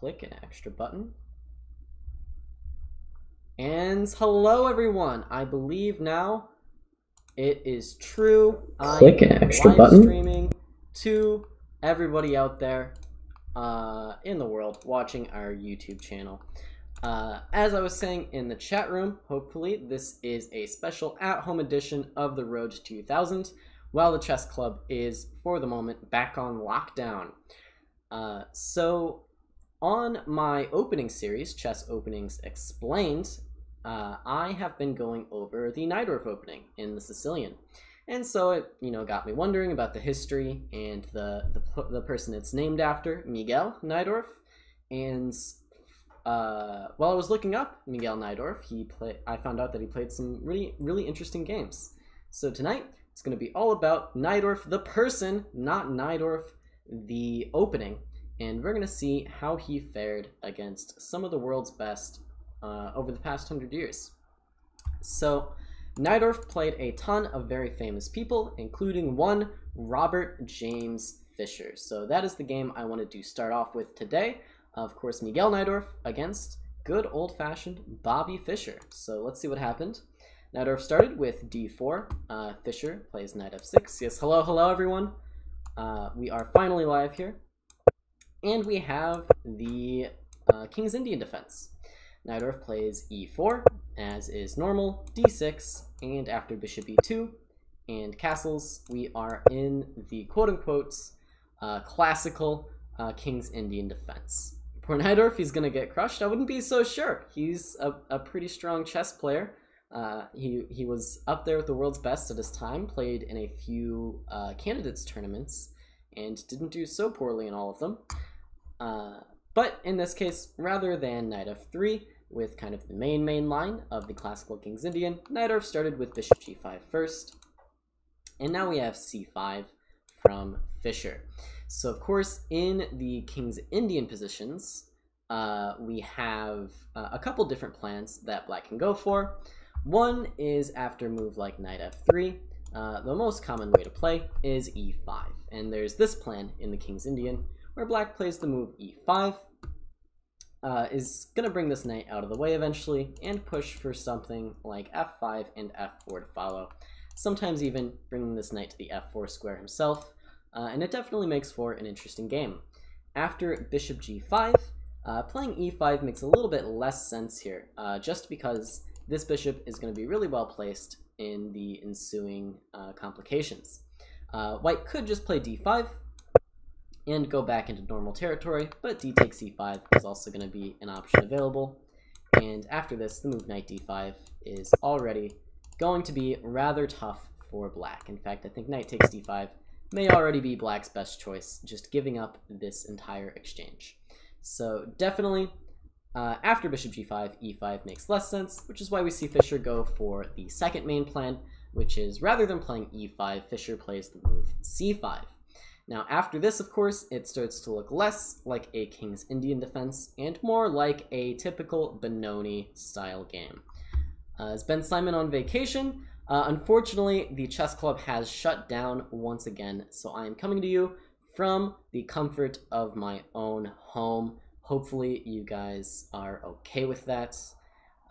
click an extra button. And hello everyone, I believe now it is true. Click an extra button. streaming to everybody out there uh, in the world watching our YouTube channel. Uh, as I was saying in the chat room, hopefully this is a special at-home edition of the Road to 2000, while the Chess Club is, for the moment, back on lockdown. Uh, so, on my opening series, Chess Openings Explained, uh, I have been going over the Najdorf opening in the Sicilian. And so it, you know, got me wondering about the history and the, the, the person it's named after, Miguel Najdorf. And uh, while I was looking up Miguel Najdorf, he play, I found out that he played some really, really interesting games. So tonight, it's going to be all about Najdorf the person, not Najdorf the opening. And we're going to see how he fared against some of the world's best uh, over the past hundred years. So, Najdorf played a ton of very famous people, including one Robert James Fischer. So that is the game I wanted to start off with today. Of course, Miguel Najdorf against good old-fashioned Bobby Fischer. So let's see what happened. Najdorf started with d4. Uh, Fischer plays knight f6. Yes, hello, hello, everyone. Uh, we are finally live here. And we have the uh, King's Indian defense. Najdorf plays e4, as is normal, d6, and after bishop e2 and castles, we are in the quote-unquote uh, classical uh, King's Indian defense. For Najdorf, he's going to get crushed. I wouldn't be so sure. He's a, a pretty strong chess player. Uh, he, he was up there with the world's best at his time, played in a few uh, candidates tournaments, and didn't do so poorly in all of them. Uh, but in this case, rather than knight f3, with kind of the main main line of the classical King's Indian, Najdorf started with bishop g5 first, and now we have c5 from Fischer. So of course, in the King's Indian positions, uh, we have uh, a couple different plans that black can go for. One is after move like knight f3, uh, the most common way to play is e5, and there's this plan in the King's Indian, where black plays the move e5, uh, is going to bring this knight out of the way eventually and push for something like f5 and f4 to follow. Sometimes even bringing this knight to the f4 square himself, uh, and it definitely makes for an interesting game. After bishop g5, uh, playing e5 makes a little bit less sense here, uh, just because this bishop is going to be really well placed in the ensuing uh, complications. Uh, white could just play d5, and go back into normal territory, but d takes c5 is also going to be an option available. And after this, the move knight d5 is already going to be rather tough for black. In fact, I think knight takes d5 may already be black's best choice, just giving up this entire exchange. So definitely, uh, after bishop g5, e5 makes less sense, which is why we see Fischer go for the second main plan, which is rather than playing e5, Fischer plays the move c5. Now after this, of course, it starts to look less like a King's Indian defense and more like a typical Benoni style game. Uh, is Ben Simon on vacation? Uh, unfortunately, the chess club has shut down once again, so I am coming to you from the comfort of my own home. Hopefully you guys are okay with that.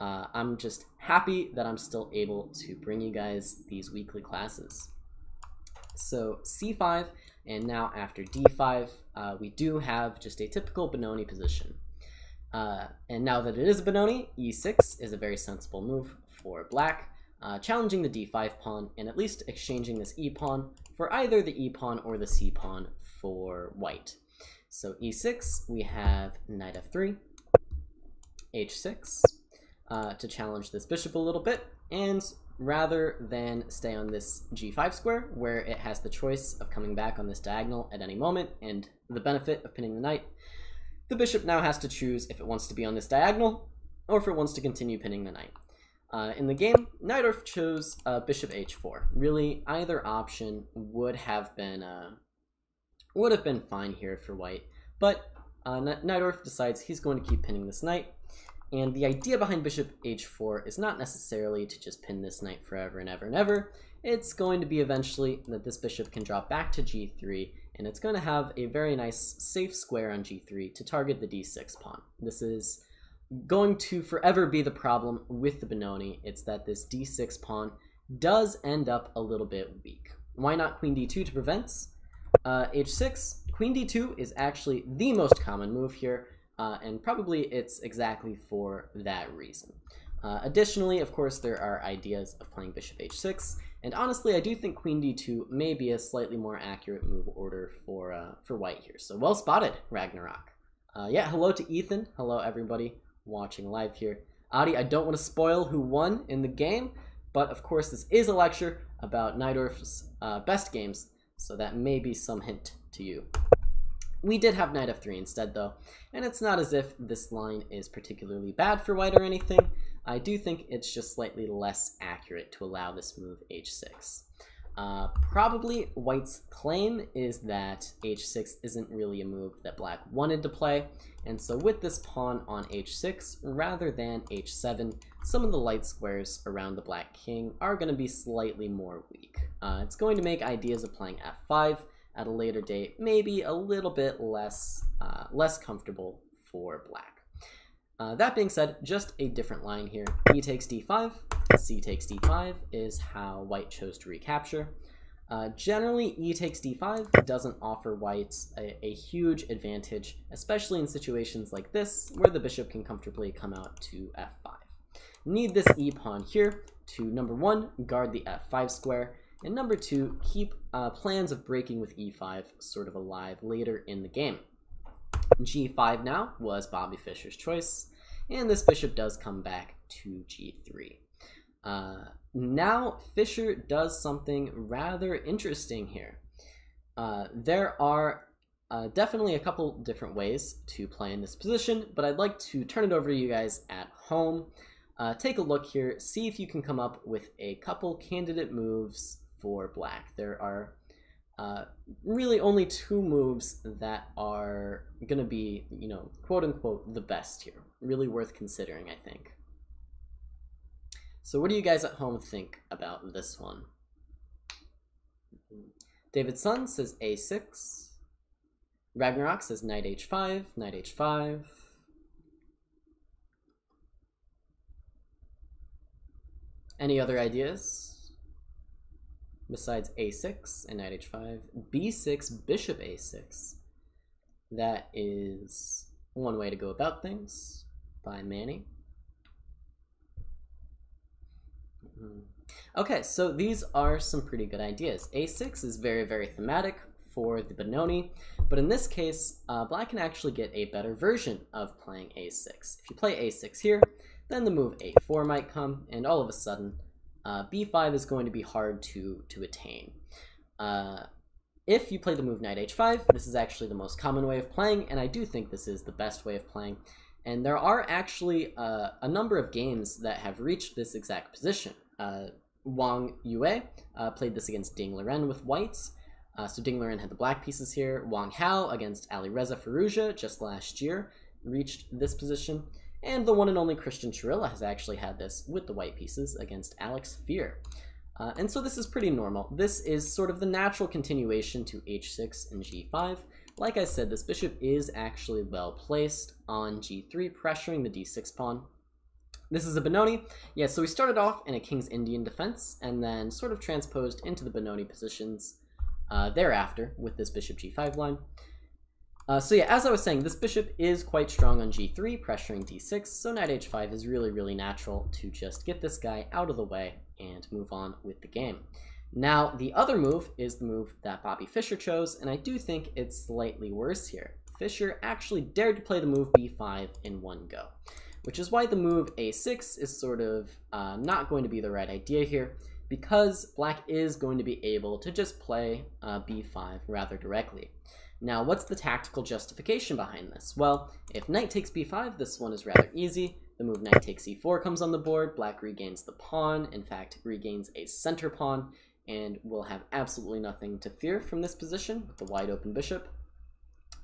Uh, I'm just happy that I'm still able to bring you guys these weekly classes. So c5 and now after d5, uh, we do have just a typical Benoni position. Uh, and now that it is a Benoni, e6 is a very sensible move for black, uh, challenging the d5 pawn and at least exchanging this e pawn for either the e pawn or the c pawn for white. So e6, we have knight f3, h6, uh, to challenge this bishop a little bit, and rather than stay on this g5 square, where it has the choice of coming back on this diagonal at any moment, and the benefit of pinning the knight, the bishop now has to choose if it wants to be on this diagonal, or if it wants to continue pinning the knight. Uh, in the game, Najdorf chose uh, bishop h4. Really, either option would have been uh, would have been fine here for white, but uh, decides he's going to keep pinning this knight, and the idea behind bishop h4 is not necessarily to just pin this knight forever and ever and ever. It's going to be eventually that this bishop can drop back to g3 and it's going to have a very nice safe square on g3 to target the d6 pawn. This is going to forever be the problem with the Benoni. It's that this d6 pawn does end up a little bit weak. Why not queen d2 to prevent? Uh, h6, queen d2 is actually the most common move here, uh, and probably it's exactly for that reason. Uh, additionally, of course, there are ideas of playing bishop h6, and honestly, I do think queen d2 may be a slightly more accurate move order for uh, for white here. So well spotted, Ragnarok. Uh, yeah, hello to Ethan. Hello, everybody watching live here. Adi, I don't want to spoil who won in the game, but of course this is a lecture about Najdorf's uh, best games, so that may be some hint to you. We did have knight f3 instead though, and it's not as if this line is particularly bad for white or anything. I do think it's just slightly less accurate to allow this move h6. Uh, probably White's claim is that h6 isn't really a move that Black wanted to play, and so with this pawn on h6 rather than h7, some of the light squares around the Black king are going to be slightly more weak. Uh, it's going to make ideas of playing f5 at a later date maybe a little bit less, uh, less comfortable for Black. Uh, that being said, just a different line here. e takes d5, c takes d5 is how white chose to recapture. Uh, generally, e takes d5 doesn't offer white a, a, huge advantage, especially in situations like this, where the bishop can comfortably come out to f5. Need this e pawn here to, number one, guard the f5 square, and number two, keep uh, plans of breaking with e5 sort of alive later in the game. g5 now was Bobby Fischer's choice, and this bishop does come back to g3. Uh, now Fischer does something rather interesting here. Uh, there are uh, definitely a couple different ways to play in this position, but I'd like to turn it over to you guys at home. Uh, take a look here, see if you can come up with a couple candidate moves for black. There are uh, really only two moves that are going to be, you know, quote unquote, the best here. Really worth considering, I think. So what do you guys at home think about this one? David Sun says a6. Ragnarok says knight h5, knight h5. Any other ideas? Besides a6 and knight h5, b6, bishop a6. That is one way to go about things by Manny. Mm-hmm. Okay, so these are some pretty good ideas. a6 is very, very thematic for the Benoni, but in this case, uh, black can actually get a better version of playing a6. If you play a6 here, then the move a4 might come, and all of a sudden, uh, b5 is going to be hard to, to attain. Uh, if you play the move knight h5, this is actually the most common way of playing, and I do think this is the best way of playing. And there are actually uh, a number of games that have reached this exact position. Uh, Wang Yue uh, played this against Ding Liren with whites. So Ding Liren had the black pieces here. Wang Hao against Ali Reza Firouzja just last year reached this position. And the one and only Cristian Chirila has actually had this with the white pieces against Alex Fier. Uh, and so this is pretty normal. This is sort of the natural continuation to h6 and g5. Like I said, this bishop is actually well placed on g3, pressuring the d6 pawn. This is a Benoni. Yeah, so we started off in a King's Indian defense, and then sort of transposed into the Benoni positions uh, thereafter with this bishop g5 line. Uh, so yeah, as I was saying, this bishop is quite strong on g3, pressuring d6, so knight h5 is really, really natural to just get this guy out of the way and move on with the game. Now, the other move is the move that Bobby Fischer chose, and I do think it's slightly worse here. Fischer actually dared to play the move b5 in one go, which is why the move a6 is sort of uh, not going to be the right idea here, because black is going to be able to just play uh, b5 rather directly. Now, what's the tactical justification behind this? Well, if knight takes b5, this one is rather easy. The move knight takes e4 comes on the board, black regains the pawn, in fact, regains a center pawn, and will have absolutely nothing to fear from this position with the wide open bishop.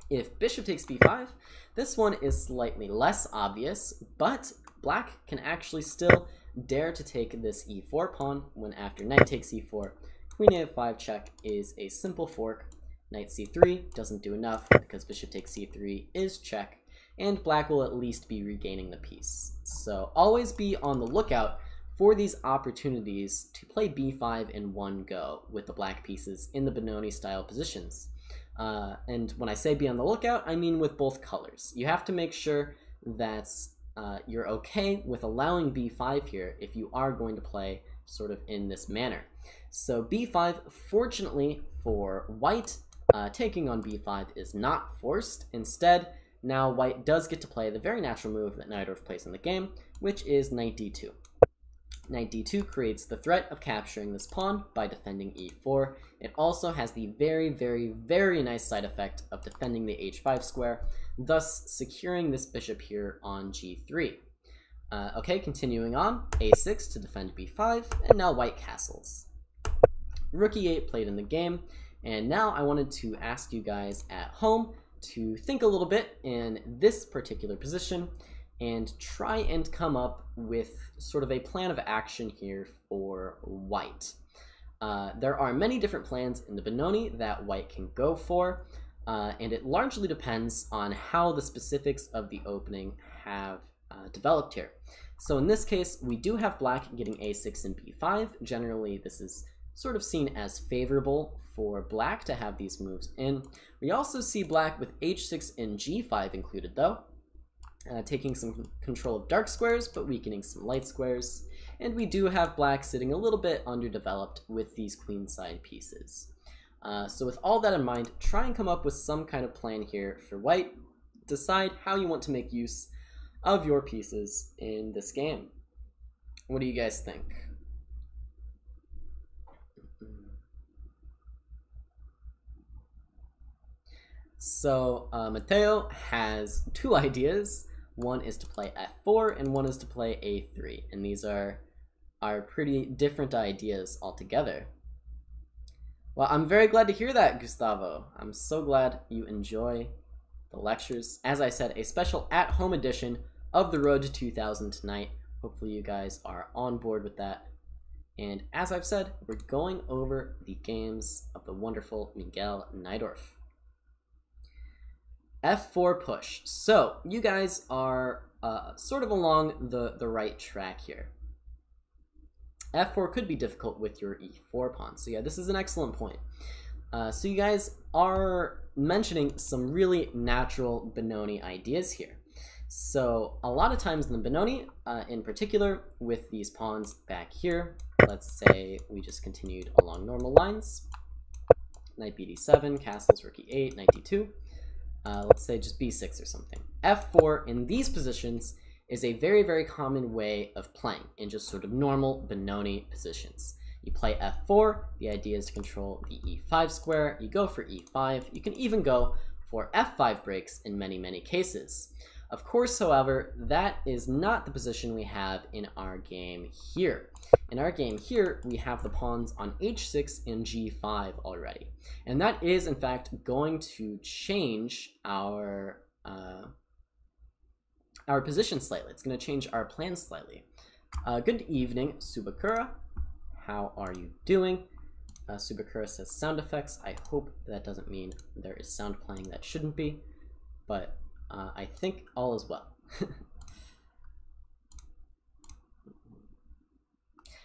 If bishop takes b5, this one is slightly less obvious, but black can actually still dare to take this e4 pawn when after knight takes e4, queen a5 check is a simple fork Knight c3 doesn't do enough because bishop takes c3 is check, and black will at least be regaining the piece. So always be on the lookout for these opportunities to play b5 in one go with the black pieces in the Benoni style positions. Uh, and when I say be on the lookout, I mean with both colors. You have to make sure that uh, you're okay with allowing b5 here if you are going to play sort of in this manner. So b5, fortunately for white, uh, taking on b5 is not forced. Instead, now white does get to play the very natural move that Najdorf plays in the game, which is knight d2. Knight d2 creates the threat of capturing this pawn by defending e4. It also has the very, very, very nice side effect of defending the h5 square, thus securing this bishop here on g3. Uh, okay, continuing on, a6 to defend b5, and now white castles. Rook e8 played in the game, and now I wanted to ask you guys at home to think a little bit in this particular position and try and come up with sort of a plan of action here for white. Uh, there are many different plans in the Benoni that white can go for, uh, and it largely depends on how the specifics of the opening have uh, developed here. So in this case, we do have black getting a6 and b5. Generally, this is sort of seen as favorable for black to have these moves in. We also see black with h6 and g5 included though, uh, taking some control of dark squares, but weakening some light squares. And we do have black sitting a little bit underdeveloped with these queenside pieces. Uh, so with all that in mind, try and come up with some kind of plan here for white. Decide how you want to make use of your pieces in this game. What do you guys think? So uh, Mateo has two ideas. One is to play f4 and one is to play a3. And these are, are pretty different ideas altogether. Well, I'm very glad to hear that, Gustavo. I'm so glad you enjoy the lectures. As I said, a special at-home edition of the Road to 2000 tonight. Hopefully you guys are on board with that. And as I've said, we're going over the games of the wonderful Miguel Najdorf. F4 push. So you guys are uh, sort of along the, the right track here. F4 could be difficult with your E4 pawn. So yeah, this is an excellent point. Uh, so you guys are mentioning some really natural Benoni ideas here. So a lot of times in the Benoni, uh, in particular, with these pawns back here, let's say we just continued along normal lines, knight bd7, castles, rook e8, knight d2, uh, let's say just b6 or something. f4 in these positions is a very, very common way of playing in just sort of normal Benoni positions. You play f4, the idea is to control the e5 square, you go for e5, you can even go for f5 breaks in many, many cases. Of course, however, that is not the position we have in our game here. In our game here, we have the pawns on h6 and g5 already. And that is, in fact, going to change our, uh, our position slightly. It's going to change our plan slightly. Uh, good evening, Subakura. How are you doing? Uh, Subakura says sound effects. I hope that doesn't mean there is sound playing that shouldn't be, but uh, I think all is well.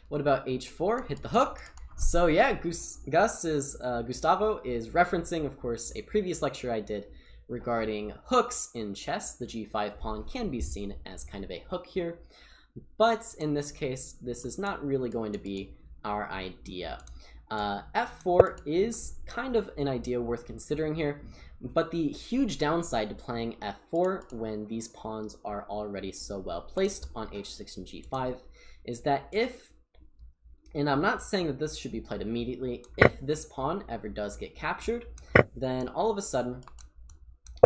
what about h4? Hit the hook. So yeah, Gus, Gus is, uh, Gustavo is referencing, of course, a previous lecture I did regarding hooks in chess. The g5 pawn can be seen as kind of a hook here, but in this case, this is not really going to be our idea. Uh, f4 is kind of an idea worth considering here, but the huge downside to playing f4 when these pawns are already so well placed on h6 and g5 is that if, and I'm not saying that this should be played immediately, if this pawn ever does get captured, then all of a sudden,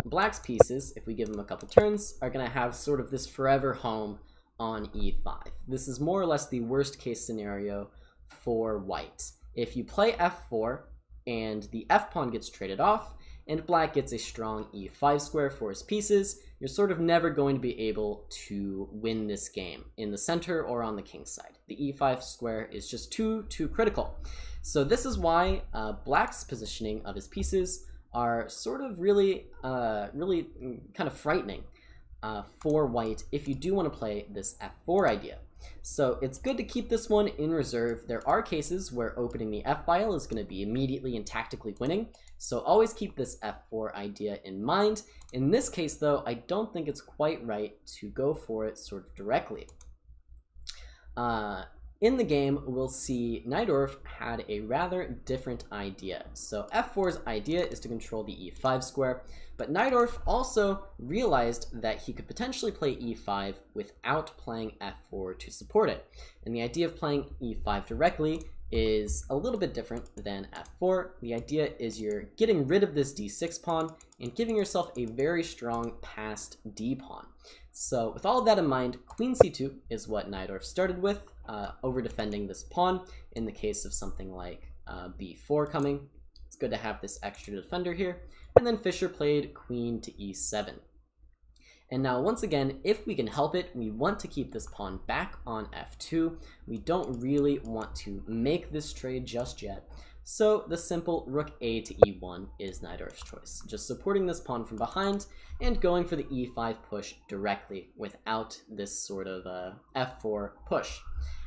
black's pieces, if we give them a couple turns, are going to have sort of this forever home on e5. This is more or less the worst case scenario for white. If you play f4 and the f pawn gets traded off, and black gets a strong e5 square for his pieces, you're sort of never going to be able to win this game in the center or on the king's side. The e5 square is just too, too critical. So this is why uh, Black's positioning of his pieces are sort of really, uh, really mm, kind of frightening uh, for White if you do want to play this f4 idea. So it's good to keep this one in reserve. There are cases where opening the f-file is going to be immediately and tactically winning, so always keep this f4 idea in mind. In this case, though, I don't think it's quite right to go for it sort of directly. Uh, in the game, we'll see Najdorf had a rather different idea. So f4's idea is to control the e5 square, but Najdorf also realized that he could potentially play e5 without playing f4 to support it. And the idea of playing e5 directly is a little bit different than f4. The idea is you're getting rid of this d6 pawn and giving yourself a very strong passed d pawn. So with all of that in mind, queen c2 is what Najdorf started with, uh, over defending this pawn in the case of something like uh, b4 coming. It's good to have this extra defender here. And then Fischer played queen to e7. And now, once again, if we can help it, we want to keep this pawn back on f2. We don't really want to make this trade just yet. So the simple rook a to e1 is Najdorf's choice, just supporting this pawn from behind and going for the e5 push directly without this sort of uh, f4 push.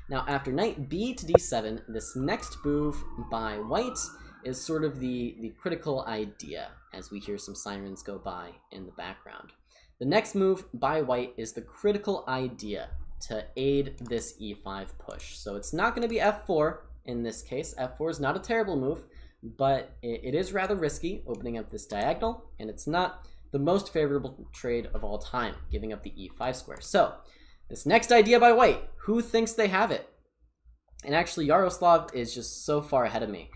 Now after knight b to d7, this next move by white is sort of the, the critical idea as we hear some sirens go by in the background. The next move by white is the critical idea to aid this e5 push. So it's not going to be f4 in this case. f4 is not a terrible move, but it, is rather risky opening up this diagonal, and it's not the most favorable trade of all time, giving up the e5 square. So this next idea by white, who thinks they have it? And actually, Yaroslav is just so far ahead of me,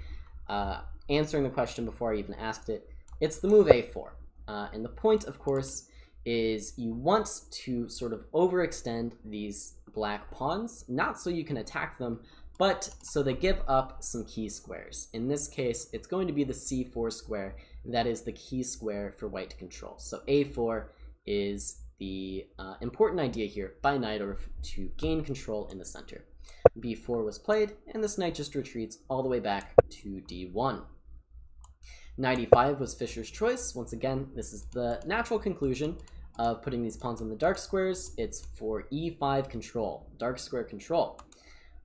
uh, answering the question before I even asked it. It's the move a4. Uh, and the point, of course, is you want to sort of overextend these black pawns, not so you can attack them, but so they give up some key squares. In this case, it's going to be the c4 square, that is the key square for white to control. So a4 is the uh, important idea here by Najdorf to gain control in the center. b4 was played, and this knight just retreats all the way back to d1. Knight e5 was Fischer's choice. Once again, this is the natural conclusion of putting these pawns on the dark squares. It's for e5 control, dark square control.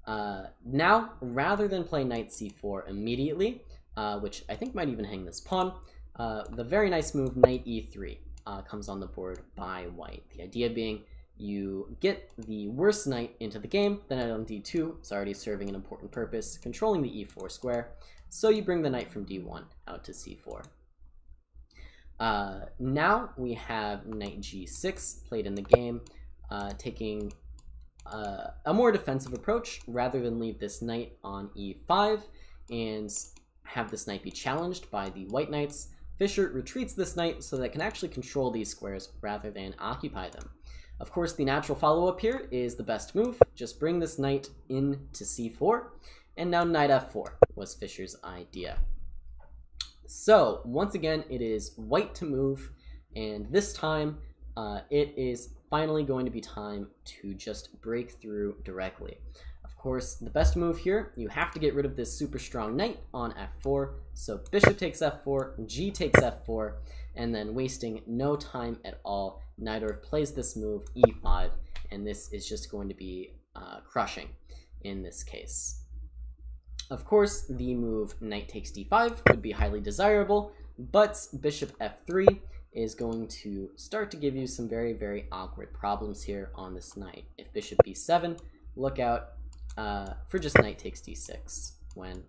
Uh, now, rather than play knight c4 immediately, uh, which I think might even hang this pawn, uh, the very nice move knight e3 uh, comes on the board by white. The idea being you get the worst knight into the game, the knight on d2 is already serving an important purpose, controlling the e4 square, so you bring the knight from d1 out to c4. Uh, now we have knight g6 played in the game, uh, taking uh, a more defensive approach rather than leave this knight on e5 and have this knight be challenged by the white knights. Fischer retreats this knight so that it can actually control these squares rather than occupy them. Of course, the natural follow-up here is the best move. Just bring this knight in to c4, and now knight f4 was Fischer's idea. So, once again, it is white to move, and this time uh, it is finally going to be time to just break through directly. Of course, the best move here, you have to get rid of this super strong knight on f4. So bishop takes f4, g takes f4, and then wasting no time at all, Najdorf plays this move, e5, and this is just going to be uh, crushing in this case. Of course, the move knight takes d5 would be highly desirable, but bishop f3 is going to start to give you some very, very awkward problems here on this knight. If bishop b7, look out uh, for just knight takes d6, when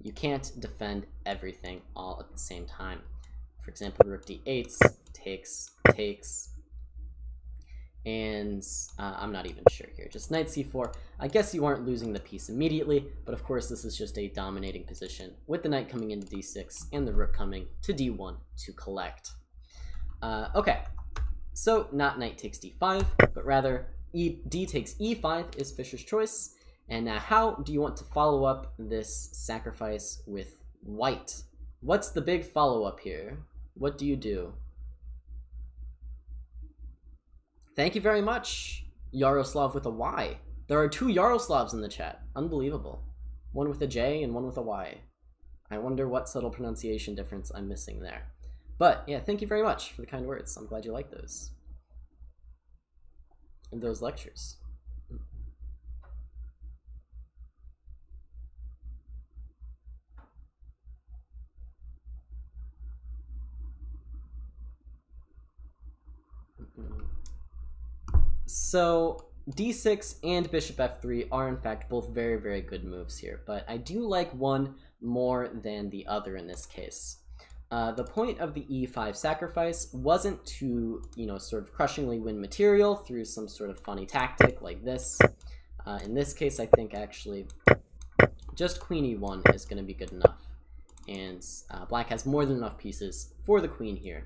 you can't defend everything all at the same time. For example, rook d8 takes, takes, and uh, I'm not even sure here. Just knight c4. I guess you aren't losing the piece immediately, but of course this is just a dominating position with the knight coming into d6 and the rook coming to d1 to collect. Uh, okay, so not knight takes d5, but rather e d takes e5 is Fischer's choice. And now how do you want to follow up this sacrifice with white? What's the big follow-up here? What do you do? Thank you very much, Yaroslav with a Y. There are two Yaroslavs in the chat. Unbelievable. One with a J and one with a Y. I wonder what subtle pronunciation difference I'm missing there. But yeah, thank you very much for the kind words. I'm glad you like those. And those lectures. So d6 and bishop f3 are in fact both very, very good moves here, but I do like one more than the other in this case. Uh, the point of the e5 sacrifice wasn't to, you know, sort of crushingly win material through some sort of funny tactic like this. Uh, in this case, I think actually just queen e1 is going to be good enough. And uh, black has more than enough pieces for the queen here.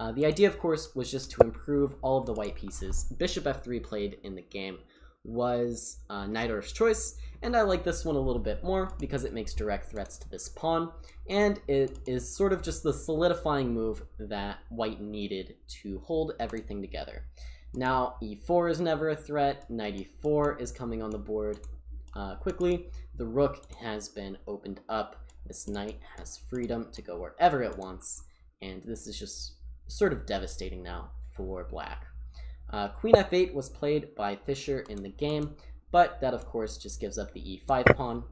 Uh, the idea, of course, was just to improve all of the white pieces. Bishop f3 played in the game was uh, Najdorf's choice, and I like this one a little bit more because it makes direct threats to this pawn, and it is sort of just the solidifying move that white needed to hold everything together. Now, e4 is never a threat, knight e4 is coming on the board uh, quickly, the rook has been opened up, this knight has freedom to go wherever it wants, and this is just sort of devastating now for black. Uh, Queen f8 was played by Fischer in the game, but that of course just gives up the e5 pawn.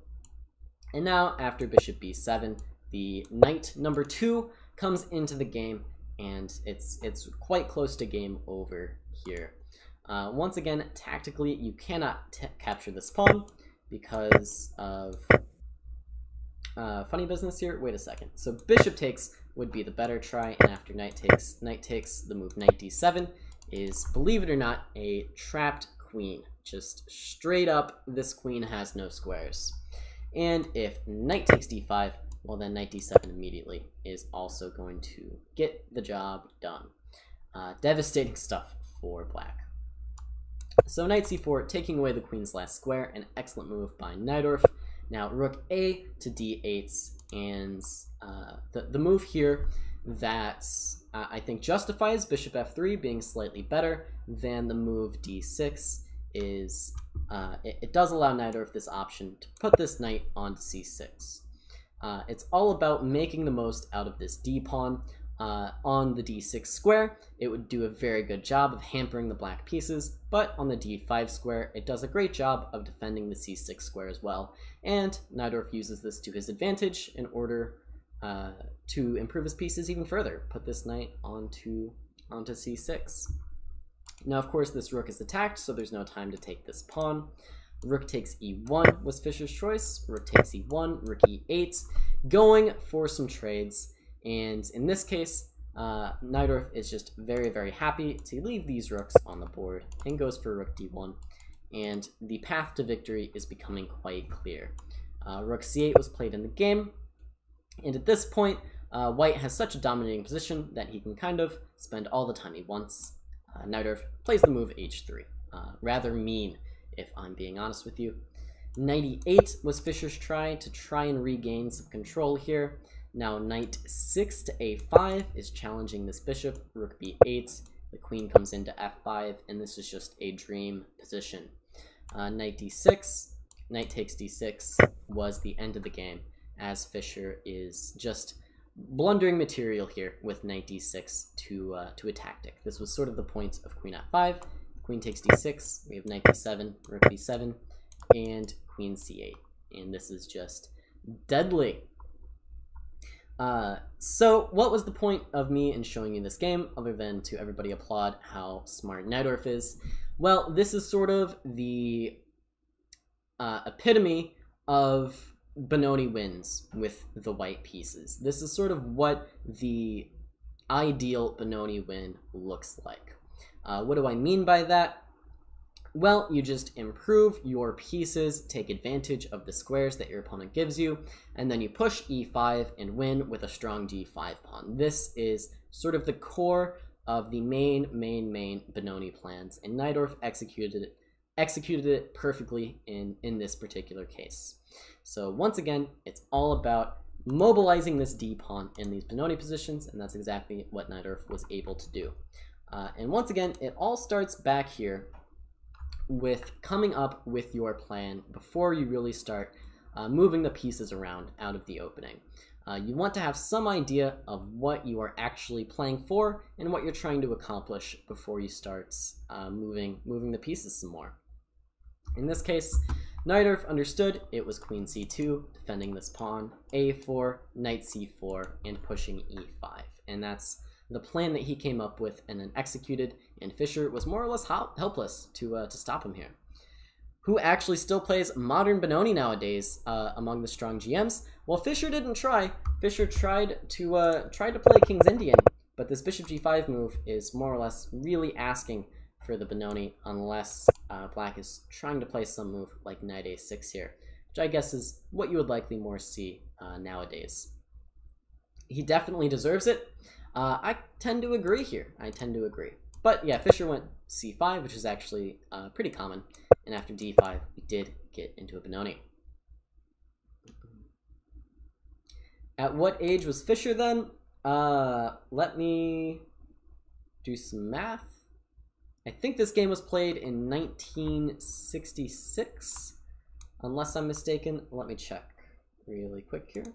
And now after bishop b7, the knight number two comes into the game, and it's it's quite close to game over here. Uh, once again, tactically, you cannot capture this pawn because of uh, funny business here. Wait a second. So bishop takes would be the better try, and after knight takes, knight takes, the move knight d7 is, believe it or not, a trapped queen. Just straight up, this queen has no squares. And if knight takes d5, well then knight d7 immediately is also going to get the job done. Uh, devastating stuff for black. So knight c4, taking away the queen's last square, an excellent move by Najdorf. Now rook a to d8, and uh, the, the move here that uh, I think justifies bishop f3 being slightly better than the move d6 is uh, it, it, does allow Najdorf this option to put this knight on c6. Uh, it's all about making the most out of this d pawn. Uh, on the d6 square, it would do a very good job of hampering the black pieces, but on the d5 square, it does a great job of defending the c6 square as well, and Najdorf uses this to his advantage in order uh, to improve his pieces even further. Put this knight onto, onto c6. Now, of course, this rook is attacked, so there's no time to take this pawn. Rook takes e1 was Fischer's choice. Rook takes e1, rook e8, going for some trades. And in this case, uh, Najdorf is just very, very happy to leave these rooks on the board and goes for rook d1. And the path to victory is becoming quite clear. Uh, rook c8 was played in the game, and at this point, uh, White has such a dominating position that he can kind of spend all the time he wants. Uh, Najdorf plays the move h3. Uh, rather mean, if I'm being honest with you. 98 was Fischer's try to try and regain some control here. Now knight 6 to a5 is challenging this bishop, rook b8, the queen comes into f5, and this is just a dream position. Uh, knight d6, knight takes d6 was the end of the game as Fischer is just blundering material here with knight d6 to, uh, to a tactic. This was sort of the point of queen f5. Queen takes d6, we have knight d7, rook d7, and queen c8. And this is just deadly. Uh, so what was the point of me in showing you this game other than to everybody applaud how smart Najdorf is? Well, this is sort of the uh, epitome of Benoni wins with the white pieces. This is sort of what the ideal Benoni win looks like. Uh, what do I mean by that? Well, you just improve your pieces, take advantage of the squares that your opponent gives you, and then you push e5 and win with a strong d5 pawn. This is sort of the core of the main, main, main Benoni plans, and Najdorf executed it, executed it perfectly in, in this particular case. So once again, it's all about mobilizing this d pawn in these Benoni positions, and that's exactly what Najdorf was able to do. Uh, and once again, it all starts back here with coming up with your plan before you really start uh, moving the pieces around out of the opening. Uh, you want to have some idea of what you are actually playing for and what you're trying to accomplish before you start uh, moving, moving the pieces some more. In this case, Najdorf understood it was queen c2, defending this pawn, a4, knight c4, and pushing e5. And that's the plan that he came up with and then executed, and Fischer was more or less helpless to, uh, to stop him here. Who actually still plays modern Benoni nowadays uh, among the strong GMs? Well, Fischer didn't try. Fischer tried to uh, tried to play King's Indian, but this bishop g5 move is more or less really asking for the Benoni unless uh, black is trying to play some move like knight a6 here, which I guess is what you would likely more see uh, nowadays. He definitely deserves it. Uh, I tend to agree here. I tend to agree. But yeah, Fischer went c5, which is actually uh, pretty common. And after d5, we did get into a Benoni. At what age was Fischer then? Uh, let me do some math. I think this game was played in 1966, unless I'm mistaken. Let me check really quick here.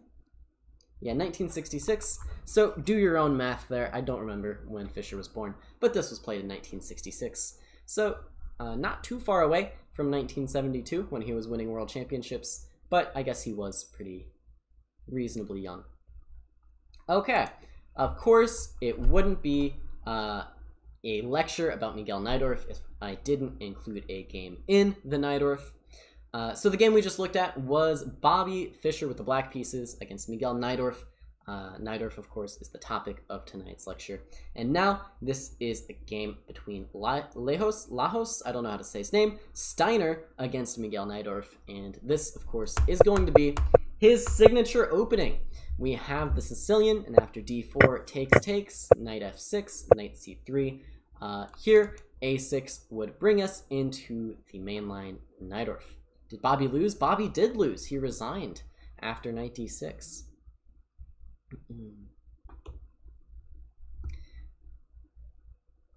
Yeah, 1966. So do your own math there. I don't remember when Fischer was born, but this was played in 1966. So uh, not too far away from 1972 when he was winning world championships, but I guess he was pretty reasonably young. Okay, of course, it wouldn't be uh, a lecture about Miguel Najdorf if I didn't include a game in the Najdorf. Uh, so the game we just looked at was Bobby Fischer with the black pieces against Miguel Najdorf. Uh, Najdorf, of course, is the topic of tonight's lecture. And now this is a game between La Lejos, Lajos, I don't know how to say his name, Steiner against Miguel Najdorf. And this, of course, is going to be his signature opening. We have the Sicilian, and after d4, takes, takes, knight f6, knight c3. Uh, here, a6 would bring us into the mainline Najdorf. Did Bobby lose? Bobby did lose. He resigned after knight d6.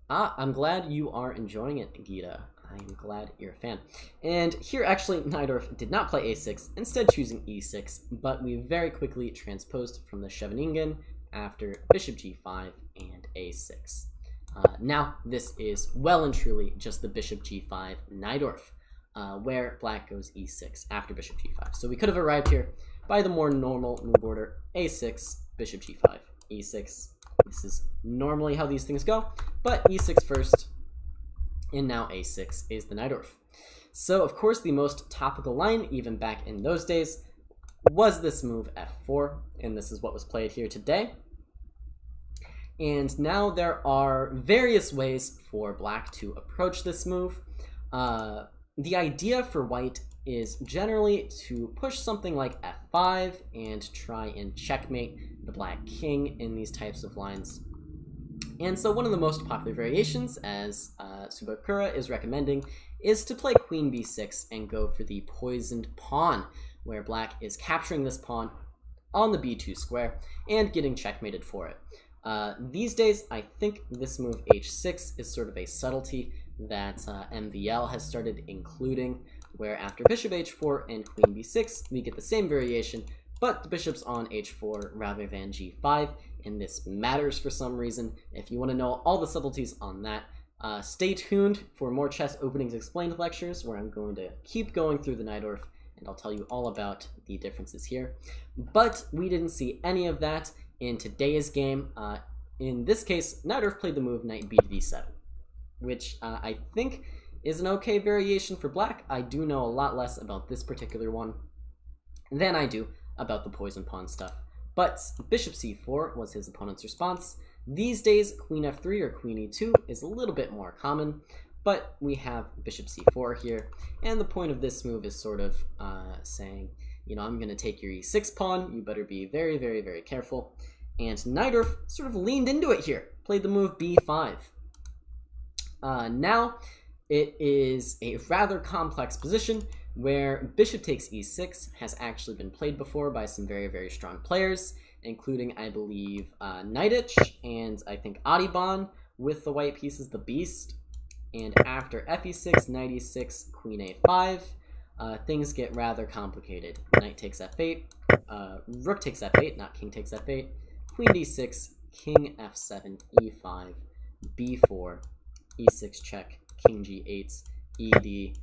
ah, I'm glad you are enjoying it, Gita. I am glad you're a fan. And here, actually, Najdorf did not play a6, instead choosing e6, but we very quickly transposed from the Scheveningen after bishop g5 and a6. Uh, now, this is well and truly just the bishop g5 Najdorf, uh, where black goes e6 after bishop g5. So we could have arrived here by the more normal move order, a6, bishop g5, e6. This is normally how these things go, but e6 first, and now a6 is the Najdorf. So of course the most topical line, even back in those days, was this move f4, and this is what was played here today. And now there are various ways for black to approach this move. Uh, the idea for white is generally to push something like f5 and try and checkmate the black king in these types of lines. And so one of the most popular variations, as uh, Subakura is recommending, is to play queen b6 and go for the poisoned pawn, where black is capturing this pawn on the b2 square and getting checkmated for it. Uh, these days, I think this move h6 is sort of a subtlety that uh, MVL has started including, where after bishop h4 and queen b6, we get the same variation, but the bishop's on h4 rather than g5, and this matters for some reason. If you want to know all the subtleties on that, uh, stay tuned for more chess openings explained lectures where I'm going to keep going through the Najdorf and I'll tell you all about the differences here. But we didn't see any of that in today's game. Uh, in this case, Najdorf played the move knight b to d7, which uh, I think is an okay variation for black. I do know a lot less about this particular one than I do about the poison pawn stuff. But bishop c4 was his opponent's response. These days, queen f3 or queen e2 is a little bit more common, but we have bishop c4 here, and the point of this move is sort of uh, saying, you know, I'm going to take your e6 pawn, you better be very, very, very careful. And Najdorf sort of leaned into it here, played the move b5. Uh, now, it is a rather complex position where bishop takes e6 has actually been played before by some very, very strong players, including, I believe, uh, Naiditsch and I think Adhiban with the white pieces, the beast. And after fe6, knight e6, queen a5, uh, things get rather complicated. Knight takes f8, uh, rook takes f8, not king takes f8, queen d6, king f7, e5, b4, e6 check, king g8, ed,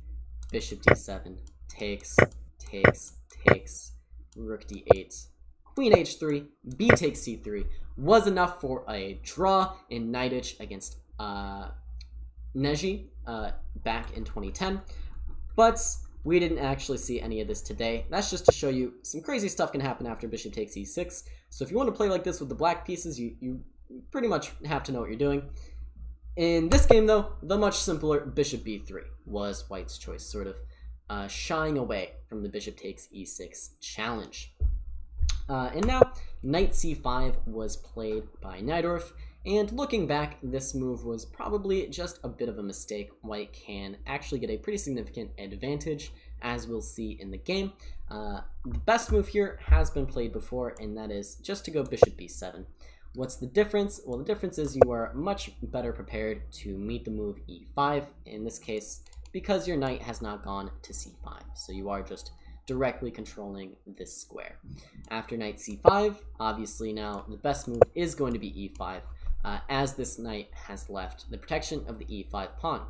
bishop d7, takes, takes, takes, rook d8, queen h3, b takes c3, was enough for a draw in Naiditsch against uh, Negi uh, back in 2010. But we didn't actually see any of this today. That's just to show you some crazy stuff can happen after bishop takes e6. So if you want to play like this with the black pieces, you, you pretty much have to know what you're doing. In this game, though, the much simpler bishop b3 was white's choice, sort of uh, shying away from the bishop takes e6 challenge. Uh, and now, knight c5 was played by Najdorf, and looking back, this move was probably just a bit of a mistake. White can actually get a pretty significant advantage, as we'll see in the game. Uh, the best move here has been played before, and that is just to go bishop b7. What's the difference? Well, the difference is you are much better prepared to meet the move e5, in this case, because your knight has not gone to c5. So you are just directly controlling this square. After knight c5, obviously now the best move is going to be e5, uh, as this knight has left the protection of the e5 pawn.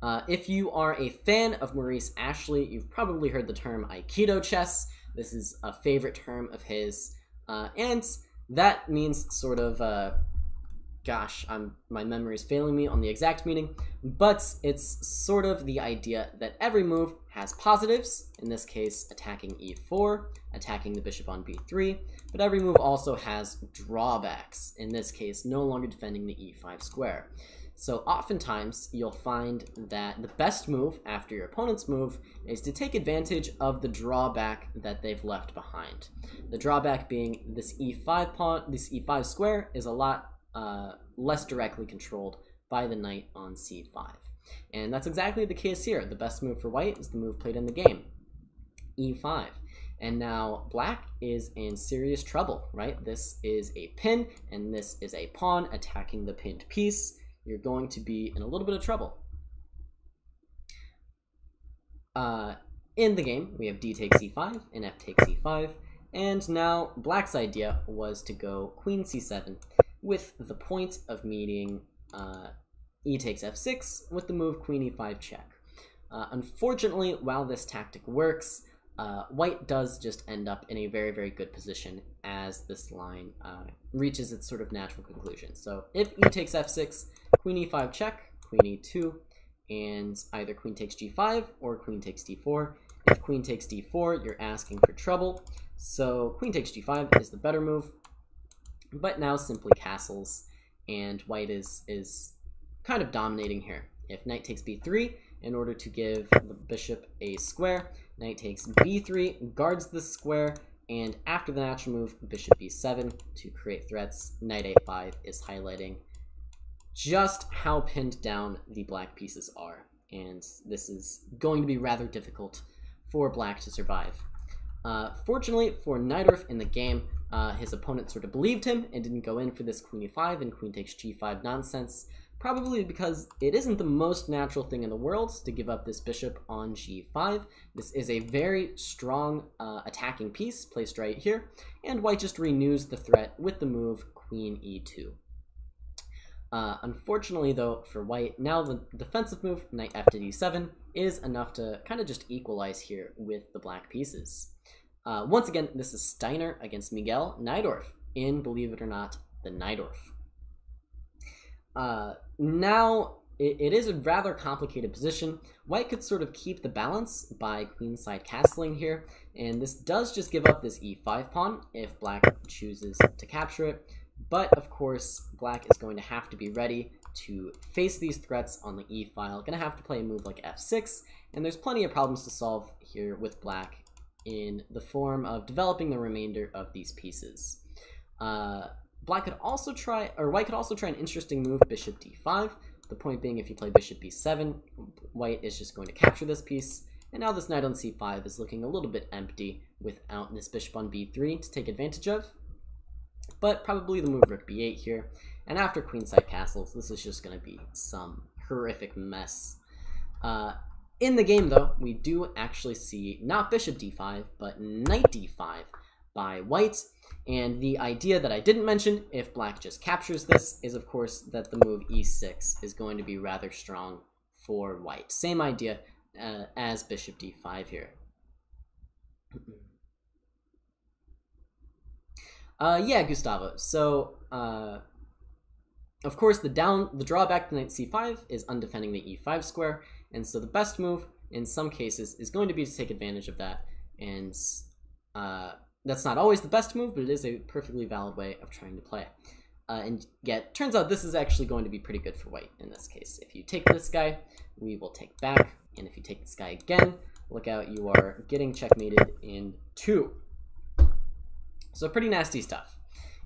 Uh, if you are a fan of Maurice Ashley, you've probably heard the term Aikido chess. This is a favorite term of his, uh, and that means sort of uh, gosh, I'm my memory is failing me on the exact meaning, but it's sort of the idea that every move has positives, in this case attacking e4, attacking the bishop on b3, but every move also has drawbacks, in this case no longer defending the e5 square. So oftentimes you'll find that the best move after your opponent's move is to take advantage of the drawback that they've left behind. The drawback being this e5 pawn, this e5 square is a lot uh, less directly controlled by the knight on c5. And that's exactly the case here. The best move for white is the move played in the game, e5. And now black is in serious trouble, right? This is a pin, and this is a pawn attacking the pinned piece. You're going to be in a little bit of trouble. Uh, in the game, we have d takes e5 and f takes e5. And now black's idea was to go queen c7 with the point of meeting uh, e takes f6 with the move queen e5 check. Uh, unfortunately, while this tactic works, uh, white does just end up in a very, very good position as this line uh, reaches its sort of natural conclusion. So if e takes f6, queen e5 check, queen e2, and either queen takes g5 or queen takes d4. If queen takes d4, you're asking for trouble. So queen takes g5 is the better move but now simply castles, and white is, is kind of dominating here. If knight takes b3, in order to give the bishop a square, knight takes b3, guards the square, and after the natural move, bishop b7 to create threats, knight a5 is highlighting just how pinned down the black pieces are. And this is going to be rather difficult for black to survive. Uh, fortunately for Najdorf in the game, uh, his opponent sort of believed him and didn't go in for this queen e5 and queen takes g5 nonsense, probably because it isn't the most natural thing in the world to give up this bishop on g5. This is a very strong uh, attacking piece placed right here, and white just renews the threat with the move queen e2. Uh, unfortunately, though, for white, now the defensive move, knight f to d7, is enough to kind of just equalize here with the black pieces. Uh, once again, this is Steiner against Miguel Najdorf in, believe it or not, the Najdorf. Uh, now, it, it is a rather complicated position. White could sort of keep the balance by queenside castling here, and this does just give up this e5 pawn if black chooses to capture it. But, of course, black is going to have to be ready to face these threats on the e file. Gonna have to play a move like f6, and there's plenty of problems to solve here with black in the form of developing the remainder of these pieces. Uh, black could also try, or white could also try an interesting move, bishop d5. The point being, if you play bishop b7, white is just going to capture this piece. And now this knight on c5 is looking a little bit empty without this bishop on b3 to take advantage of. but probably the move rook b8 here. And after queenside castles, this is just going to be some horrific mess. Uh, in the game, though, we do actually see not bishop d5, but knight d5 by white. And the idea that I didn't mention, if black just captures this, is of course that the move e6 is going to be rather strong for white. Same idea uh, as bishop d5 here. uh, yeah, Gustavo. So, uh, of course, the down, the drawback to knight c5 is undefending the e5 square, and so the best move in some cases is going to be to take advantage of that, and uh, that's not always the best move, but it is a perfectly valid way of trying to play. Uh, and yet, turns out this is actually going to be pretty good for white in this case. If you take this guy, we will take back, and if you take this guy again, look out, you are getting checkmated in two. So pretty nasty stuff.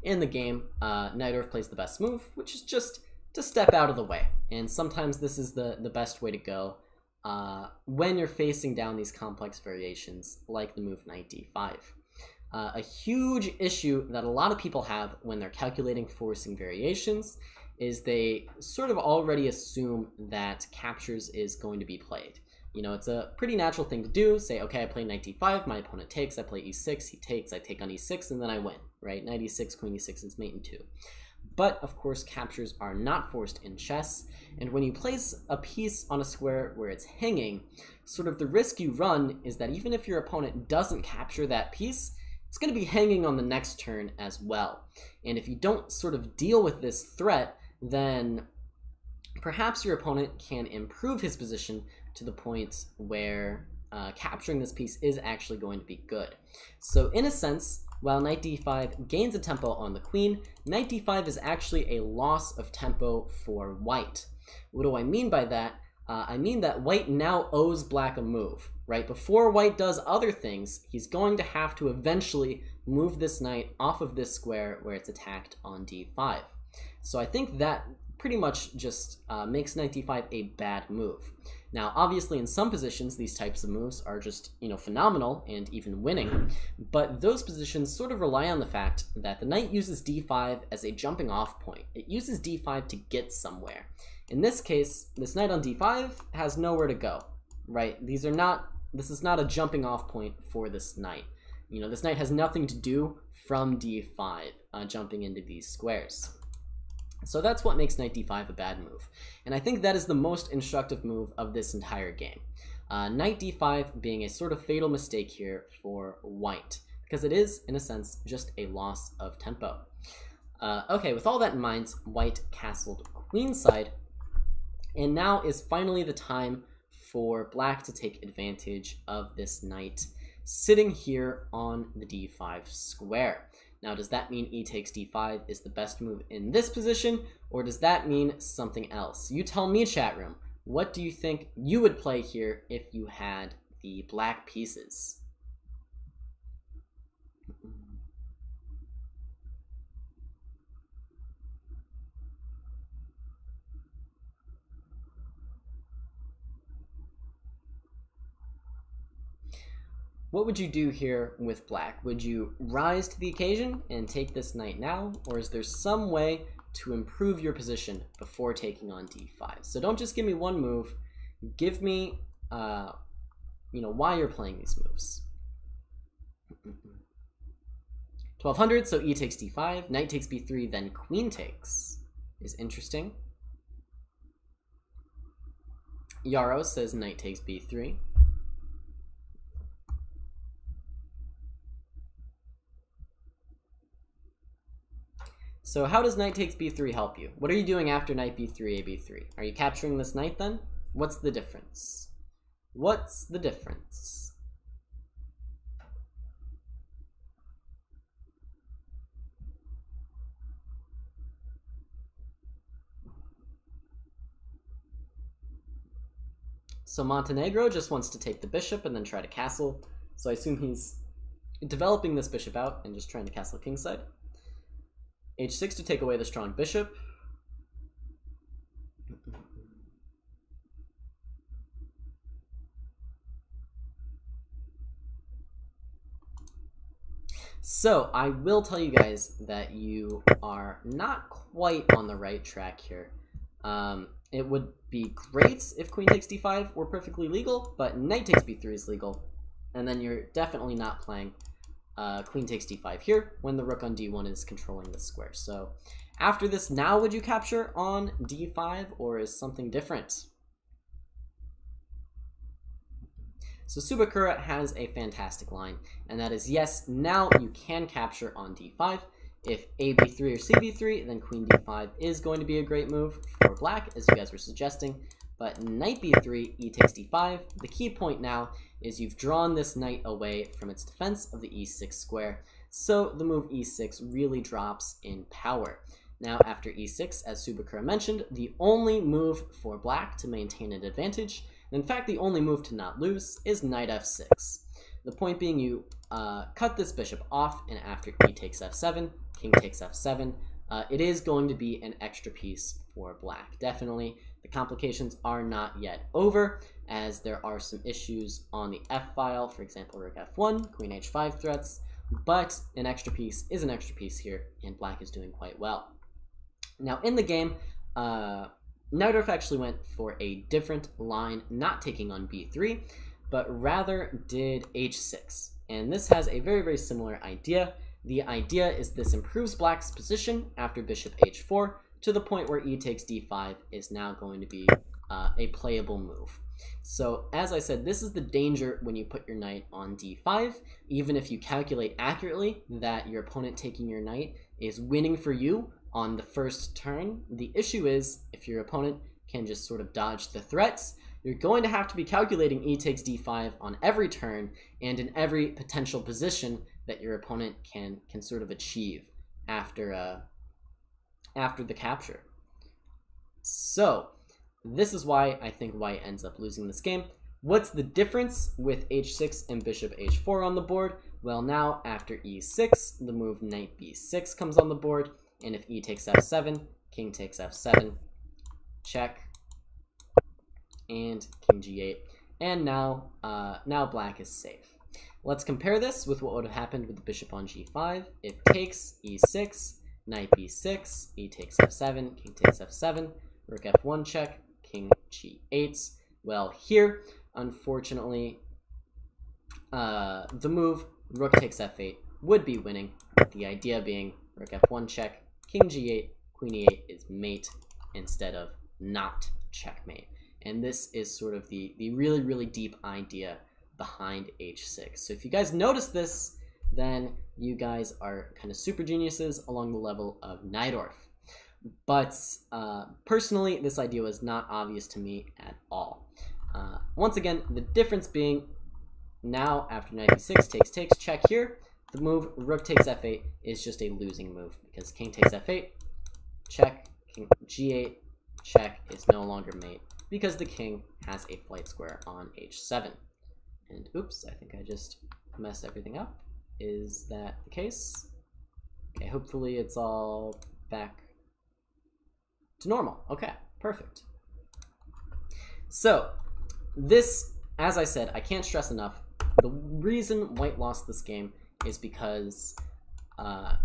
In the game, uh, Najdorf plays the best move, which is just to step out of the way. And sometimes this is the, the best way to go uh, when you're facing down these complex variations, like the move knight d5. Uh, a huge issue that a lot of people have when they're calculating forcing variations is they sort of already assume that captures is going to be played. You know, it's a pretty natural thing to do. Say, okay, I play knight d5, my opponent takes, I play e6, he takes, I take on e6, and then I win, right? Knight e6, queen e6 is mate in two. But, of course, captures are not forced in chess, and when you place a piece on a square where it's hanging, sort of the risk you run is that even if your opponent doesn't capture that piece, it's going to be hanging on the next turn as well. And if you don't sort of deal with this threat, then perhaps your opponent can improve his position to the point where uh, capturing this piece is actually going to be good. So in a sense, while knight d5 gains a tempo on the queen, knight d5 is actually a loss of tempo for white. What do I mean by that? Uh, I mean that white now owes black a move, right? Before white does other things, he's going to have to eventually move this knight off of this square where it's attacked on d5. So I think that pretty much just uh, makes knight d5 a bad move. Now, obviously, in some positions, these types of moves are just, you know, phenomenal and even winning, but those positions sort of rely on the fact that the knight uses d5 as a jumping off point. It uses d5 to get somewhere. In this case, this knight on d5 has nowhere to go, right? These are not, this is not a jumping off point for this knight. You know, this knight has nothing to do from d5, uh, jumping into these squares. So that's what makes knight d5 a bad move. And I think that is the most instructive move of this entire game. Uh, knight d5 being a sort of fatal mistake here for white, because it is, in a sense, just a loss of tempo. Uh, okay, with all that in mind, white castled queenside, and now is finally the time for black to take advantage of this knight sitting here on the d5 square. Now, does that mean e takes d5 is the best move in this position, or does that mean something else? You tell me, chat room. What do you think you would play here if you had the black pieces? What would you do here with black? Would you rise to the occasion and take this knight now, or is there some way to improve your position before taking on d5? So don't just give me one move, give me, uh, you know, why you're playing these moves. 1200, so e takes d5, knight takes b3, then queen takes is interesting. Yarrow says knight takes b3. So how does knight takes b3 help you? What are you doing after knight b3, ab3? Are you capturing this knight then? What's the difference? What's the difference? So Montenegro just wants to take the bishop and then try to castle. So I assume he's developing this bishop out and just trying to castle kingside h6 to take away the strong bishop. So I will tell you guys that you are not quite on the right track here. Um, it would be great if queen takes d5 were perfectly legal, but knight takes b3 is legal. And then you're definitely not playing uh, queen takes d5 here when the rook on d1 is controlling the square. So after this, now would you capture on d5 or is something different? So Subakura has a fantastic line, and that is yes, now you can capture on d5. If a b3 or c b3, then queen d5 is going to be a great move for black, as you guys were suggesting. But knight b3, e takes d5. The key point now is you've drawn this knight away from its defense of the e6 square, so the move e6 really drops in power. Now, after e6, as Subakura mentioned, the only move for black to maintain an advantage and in fact, the only move to not lose is knight f6. The point being you uh, cut this bishop off, and after e takes f7, king takes f7, uh, it is going to be an extra piece for black. Definitely, the complications are not yet over, as there are some issues on the f-file, for example, rook f1, queen h5 threats, but an extra piece is an extra piece here, and black is doing quite well. Now, in the game, uh, Najdorf actually went for a different line, not taking on b3, but rather did h6. And this has a very, very similar idea. The idea is this improves black's position after bishop h4 to the point where e takes d5 is now going to be uh, a playable move. So as I said, this is the danger when you put your knight on d5. Even if you calculate accurately that your opponent taking your knight is winning for you, on the first turn. The issue is, if your opponent can just sort of dodge the threats, you're going to have to be calculating e takes d5 on every turn and in every potential position that your opponent can can sort of achieve after uh, after the capture. So this is why I think white ends up losing this game. What's the difference with h6 and bishop h4 on the board? Well, now after e6, the move knight b6 comes on the board, and if e takes f7, king takes f7, check, and king g8. And now, uh, now black is safe. Let's compare this with what would have happened with the bishop on g5. If takes e6, knight b6, e takes f7, king takes f7, rook f1 check, king g8. Well, here, unfortunately, uh, the move rook takes f8 would be winning, the idea being rook f1 check, king g8, queen e8 is mate instead of not checkmate. And this is sort of the, the really, really deep idea behind h6. So if you guys notice this, then you guys are kind of super geniuses along the level of Najdorf. But uh, personally, this idea was not obvious to me at all. Uh, once again, the difference being now after knight e6 takes takes check here, the move rook takes f8 is just a losing move because king takes f8, check, king g8, check is no longer mate because the king has a flight square on h7. And oops, I think I just messed everything up. Is that the case? Okay, hopefully it's all back to normal. Okay, perfect. So, this, as I said, I can't stress enough, the reason white lost this game is because uh,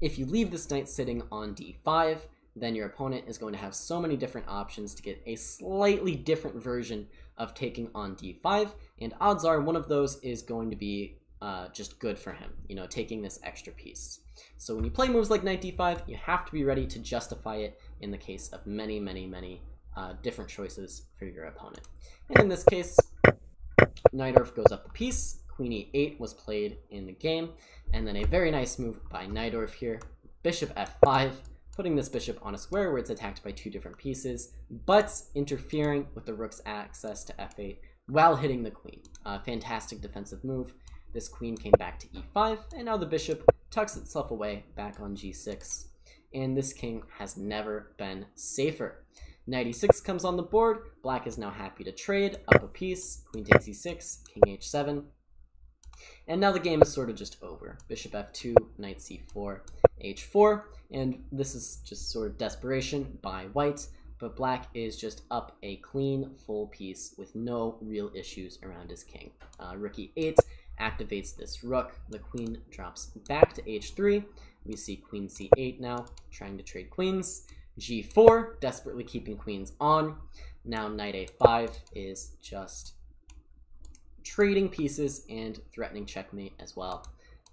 if you leave this knight sitting on d5, then your opponent is going to have so many different options to get a slightly different version of taking on d5, and odds are one of those is going to be uh, just good for him, you know, taking this extra piece. So when you play moves like knight d5, you have to be ready to justify it in the case of many, many, many uh, different choices for your opponent. And in this case, Najdorf goes up a piece, queen e8 was played in the game, and then a very nice move by Najdorf here, bishop f5, putting this bishop on a square where it's attacked by two different pieces, but interfering with the rook's access to f8 while hitting the queen. A fantastic defensive move. This queen came back to e5, and now the bishop tucks itself away back on g6. And this king has never been safer. Knight e6 comes on the board, black is now happy to trade, up a piece, queen takes e6, king h7, and now the game is sort of just over. Bishop f2, knight c4, h4, and this is just sort of desperation by white, but black is just up a clean, full piece with no real issues around his king. Uh, rook e8, activates this rook. The queen drops back to h3. We see queen c8 now, trying to trade queens. g4, desperately keeping queens on. Now knight a5 is just trading pieces and threatening checkmate as well.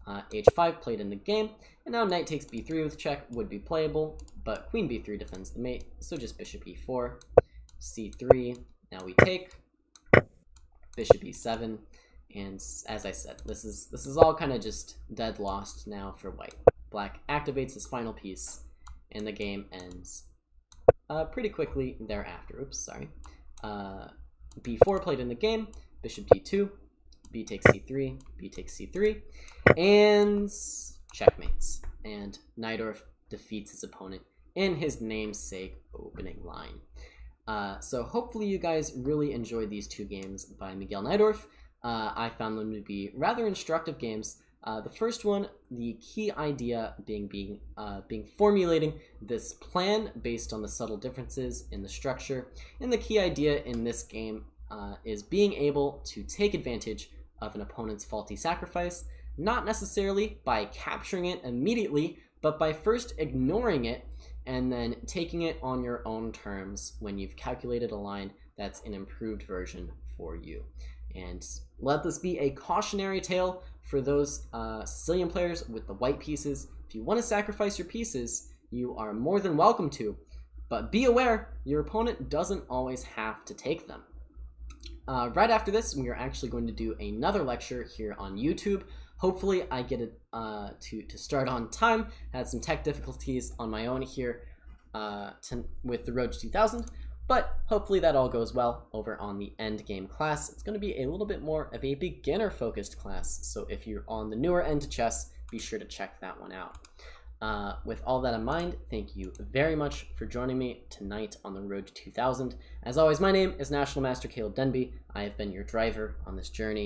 Uh, h5 played in the game, and now knight takes b3 with check would be playable, but queen b3 defends the mate, so just bishop e4, c3, now we take, bishop e7, and as I said, this is this is all kind of just dead lost now for white. Black activates his final piece, and the game ends uh, pretty quickly thereafter. Oops, sorry. Uh, b4 played in the game, bishop d2, b takes c3, b takes c3, and checkmates. And Najdorf defeats his opponent in his namesake opening line. Uh, so hopefully you guys really enjoyed these two games by Miguel Najdorf. Uh, I found them to be rather instructive games. Uh, the first one, the key idea being being uh, being formulating this plan based on the subtle differences in the structure, and the key idea in this game uh, is being able to take advantage of an opponent's faulty sacrifice, not necessarily by capturing it immediately, but by first ignoring it and then taking it on your own terms when you've calculated a line that's an improved version for you. And let this be a cautionary tale for those uh, Sicilian players with the white pieces. If you want to sacrifice your pieces, you are more than welcome to, but be aware your opponent doesn't always have to take them. Uh, right after this, we are actually going to do another lecture here on YouTube. Hopefully, I get it uh, to, to start on time. Had some tech difficulties on my own here uh, to, with the Road to 2000, but hopefully that all goes well over on the end game class. It's going to be a little bit more of a beginner focused class, so if you're on the newer end to chess, be sure to check that one out. Uh, with all that in mind, thank you very much for joining me tonight on the road to 2000. As always, my name is National Master Caleb Denby. I have been your driver on this journey.